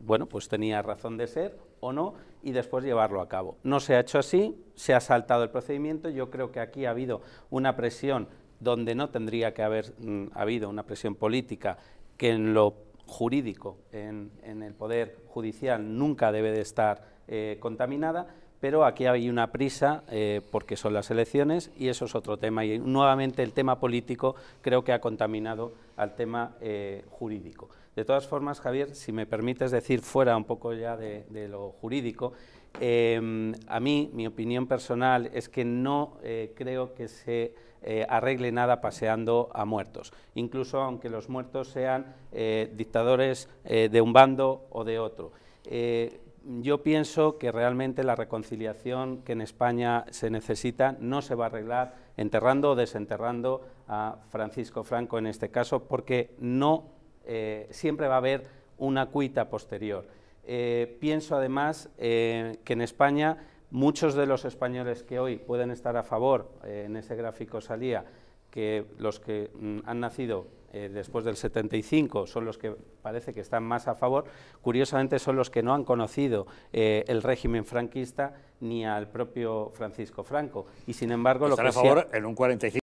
bueno, pues tenía razón de ser o no y después llevarlo a cabo. No se ha hecho así, se ha saltado el procedimiento, yo creo que aquí ha habido una presión donde no tendría que haber mm, habido una presión política que en lo jurídico, en, el Poder Judicial, nunca debe de estar eh, contaminada, pero aquí hay una prisa eh, porque son las elecciones y eso es otro tema. Y nuevamente el tema político creo que ha contaminado al tema eh, jurídico. De todas formas, Javier, si me permites decir fuera un poco ya de, lo jurídico, em, a mí, mi opinión personal es que no eh, creo que se arregle nada paseando a muertos, incluso aunque los muertos sean dictadores de un bando o de otro yo pienso que realmente la reconciliación que en España se necesita no se va a arreglar enterrando o desenterrando a Francisco Franco en este caso, porque no eh, siempre va a haber una cuita posterior. Eh, pienso además eh, que en España muchos de los españoles que hoy pueden estar a favor, en ese gráfico salía, que los que mm, han nacido eh, después del 75 son los que parece que están más a favor, curiosamente son los que no han conocido eh, el régimen franquista ni al propio Francisco Franco. Y sin embargo, lo que a favor en un 45